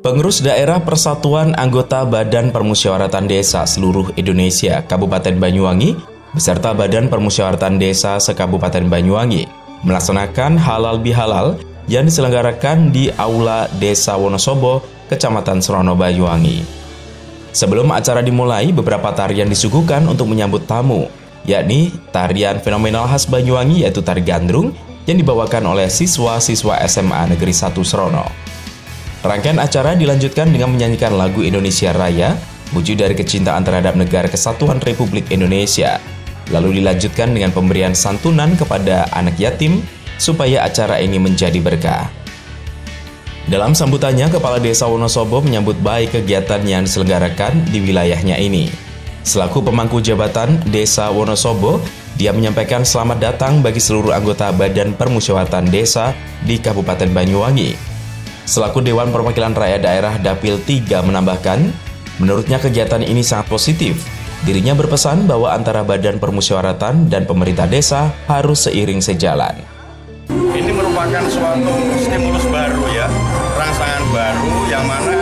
Pengurus Daerah Persatuan Anggota Badan Permusyawaratan Desa seluruh Indonesia Kabupaten Banyuwangi beserta Badan Permusyawaratan Desa se-Kabupaten Banyuwangi melaksanakan halal bihalal yang diselenggarakan di Aula Desa Wonosobo, Kecamatan Serono Banyuwangi. Sebelum acara dimulai, beberapa tarian disuguhkan untuk menyambut tamu, yakni tarian fenomenal khas Banyuwangi yaitu tari gandrung yang dibawakan oleh siswa-siswa SMA Negeri 1 Serono. Rangkaian acara dilanjutkan dengan menyanyikan lagu Indonesia Raya, wujud dari kecintaan terhadap negara kesatuan Republik Indonesia. Lalu dilanjutkan dengan pemberian santunan kepada anak yatim supaya acara ini menjadi berkah. Dalam sambutannya, Kepala Desa Wonosobo menyambut baik kegiatan yang diselenggarakan di wilayahnya ini. Selaku pemangku jabatan Desa Wonosobo, dia menyampaikan selamat datang bagi seluruh anggota Badan Permusyawaratan Desa di Kabupaten Banyuwangi Selaku Dewan Perwakilan Rakyat Daerah Dapil 3 menambahkan, menurutnya kegiatan ini sangat positif. Dirinya berpesan bahwa antara badan permusyawaratan dan pemerintah desa harus seiring sejalan. Ini merupakan suatu stimulus baru ya, rangsangan baru yang mana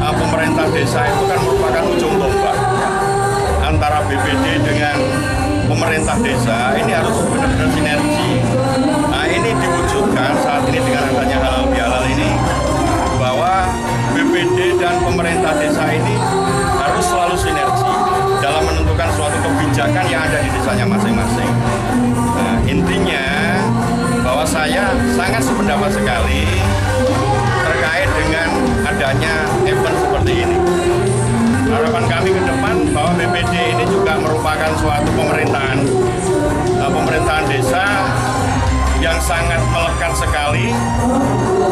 uh, pemerintah desa itu kan merupakan ujung tombak antara BPD dengan pemerintah desa ini harus benar-benar sinergi. Sangat melekat sekali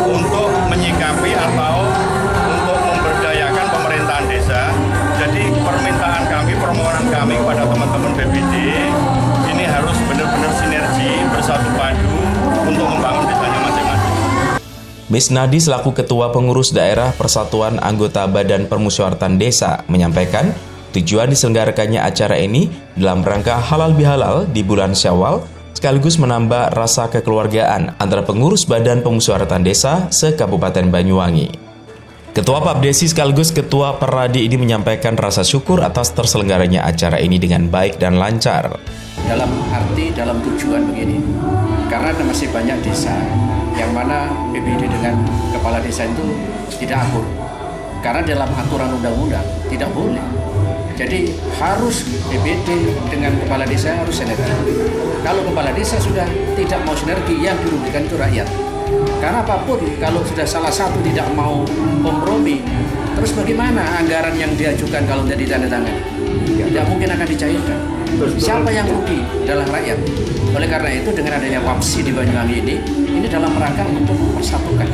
untuk menyikapi atau untuk memberdayakan pemerintahan desa. Jadi permintaan kami, permohonan kami kepada teman-teman BPD ini harus benar-benar sinergi bersatu padu untuk membangun desanya masing-masing. Miss Nadi selaku Ketua Pengurus Daerah Persatuan Anggota Badan Permusyawaratan Desa menyampaikan tujuan diselenggarakannya acara ini dalam rangka halal bihalal di bulan Syawal sekaligus menambah rasa kekeluargaan antara pengurus Badan Permusyawaratan Desa se-Kabupaten Banyuwangi. Ketua Papdesi sekaligus Ketua Peradi ini menyampaikan rasa syukur atas terselenggaranya acara ini dengan baik dan lancar. Dalam arti, dalam tujuan begini, karena masih banyak desa yang mana BPD dengan kepala desa itu tidak akur. Karena dalam aturan undang-undang tidak boleh. Jadi harus BPD dengan kepala desa harus sinergi. Kalau kepala desa sudah tidak mau sinergi, yang dirugikan itu rakyat. Karena apa pun, kalau sudah salah satu tidak mau kompromi, terus bagaimana anggaran yang diajukan kalau tidak ditandatangani? Tidak mungkin akan dicairkan. Siapa yang rugi adalah rakyat. Oleh karena itu dengan adanya WAPSI di Banyuwangi ini, ini dalam rangka untuk mempersatukan,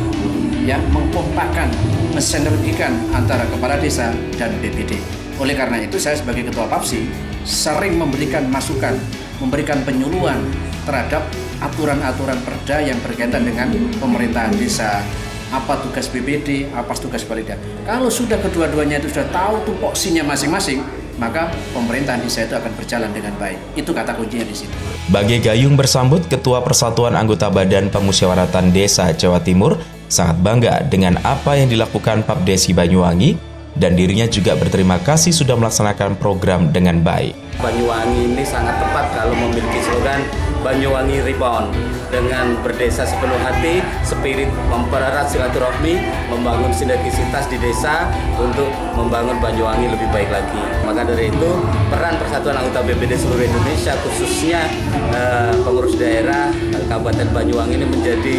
ya, mengkompakkan, mensinergikan antara kepala desa dan BPD. Oleh karena itu saya sebagai ketua PAPSI sering memberikan masukan, memberikan penyuluhan terhadap aturan-aturan perda yang berkaitan dengan pemerintahan desa, apa tugas BPD, apa tugas Balida. Kalau sudah kedua-duanya itu sudah tahu tupoksinya masing-masing, maka pemerintahan desa itu akan berjalan dengan baik. Itu kata kuncinya di situ. Bagi Gayung bersambut, Ketua Persatuan Anggota Badan Pemusyawaratan Desa Jawa Timur sangat bangga dengan apa yang dilakukan Papdesi Banyuwangi dan dirinya juga berterima kasih sudah melaksanakan program dengan baik. Banyuwangi ini sangat tepat kalau memiliki slogan Banyuwangi Rebound dengan berdesa sepenuh hati, spirit mempererat silaturahmi, membangun sinergisitas di desa untuk membangun Banyuwangi lebih baik lagi. Maka dari itu, peran Persatuan Anggota BPD seluruh Indonesia khususnya eh, pengurus daerah Kabupaten Banyuwangi ini menjadi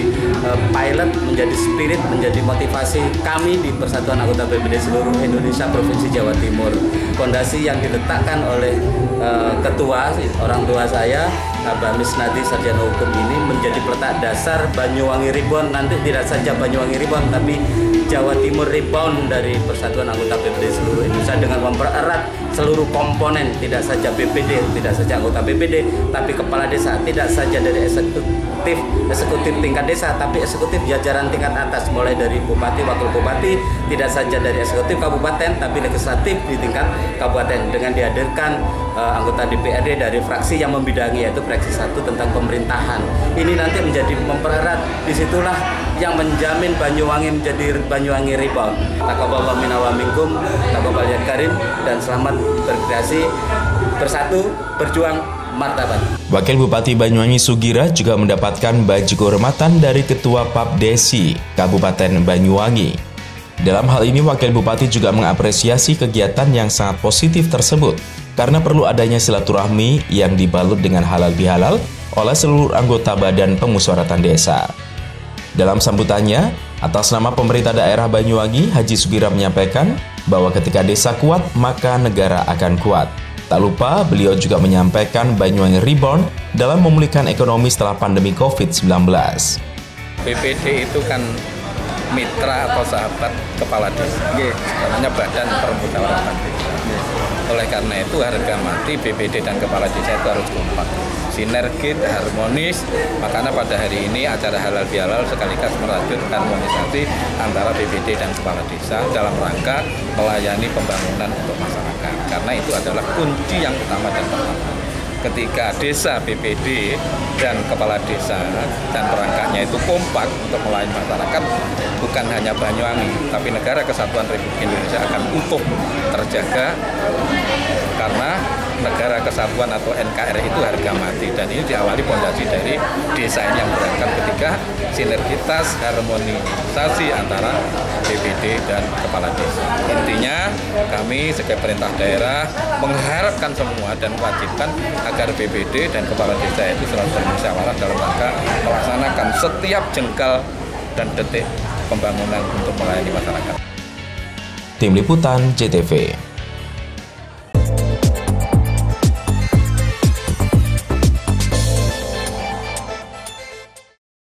eh, pilot, menjadi spirit, menjadi motivasi kami di Persatuan Anggota BPD seluruh Indonesia Provinsi Jawa Timur. Fondasi yang diletakkan oleh eh, ketua orang tua saya Abah Misnadi Sarjana Hukum ini menjadi peletak dasar Banyuwangi Rebound. Nanti tidak saja Banyuwangi Rebound tapi Jawa Timur Rebound dari Persatuan Anggota BPD seluruh Indonesia dengan mempererat seluruh komponen. Tidak saja BPD tidak saja anggota BPD tapi kepala desa. Tidak saja dari eksekutif eksekutif tingkat desa tapi eksekutif jajaran tingkat atas. Mulai dari bupati wakil bupati tidak saja dari eksekutif kabupaten tapi legislatif di tingkat kabupaten. Dengan dihadirkan uh, anggota DPRD dari fraksi yang membidangi yaitu fraksi satu tentang pemerintahan. Ini nanti menjadi mempererat di situlah yang menjamin Banyuwangi menjadi Banyuwangi rebound. Takaballah minawa minkum, takabal ya karim dan selamat berkreasi bersatu berjuang martabat. Wakil Bupati Banyuwangi Sugira juga mendapatkan baju kehormatan dari Ketua Papdesi Kabupaten Banyuwangi. Dalam hal ini, Wakil Bupati juga mengapresiasi kegiatan yang sangat positif tersebut karena perlu adanya silaturahmi yang dibalut dengan halal bihalal oleh seluruh anggota Badan Pemusyawaratan Desa. Dalam sambutannya, atas nama pemerintah daerah Banyuwangi, Haji Sugira menyampaikan bahwa ketika desa kuat, maka negara akan kuat. Tak lupa, beliau juga menyampaikan Banyuwangi Reborn dalam memulihkan ekonomi setelah pandemi COVID-19. BPD itu kan mitra atau sahabat kepala desa, namanya Badan Permusyawaratan Desa. Oleh karena itu harga mati BPD dan kepala desa itu harus kompak, sinergis, harmonis. Makanya pada hari ini acara halal bihalal sekaligus merajut harmonisasi antara BPD dan kepala desa dalam rangka melayani pembangunan untuk masyarakat. Karena itu adalah kunci yang utama dan pertama ketika desa BPD dan kepala desa dan perangkatnya itu kompak untuk melayani masyarakat bukan hanya Banyuwangi tapi negara kesatuan Republik Indonesia akan utuh terjaga karena negara kesatuan atau NKRI itu harga mati. Dan ini diawali fondasi dari desa ini yang berangkat ketika sinergitas harmonisasi antara BPD dan kepala desa. Intinya kami sebagai perintah daerah mengharapkan semua dan mewajibkan agar BPD dan kepala desa itu selalu bermusyawarah dalam rangka melaksanakan setiap jengkal dan detik pembangunan untuk melayani masyarakat. Tim Liputan JTV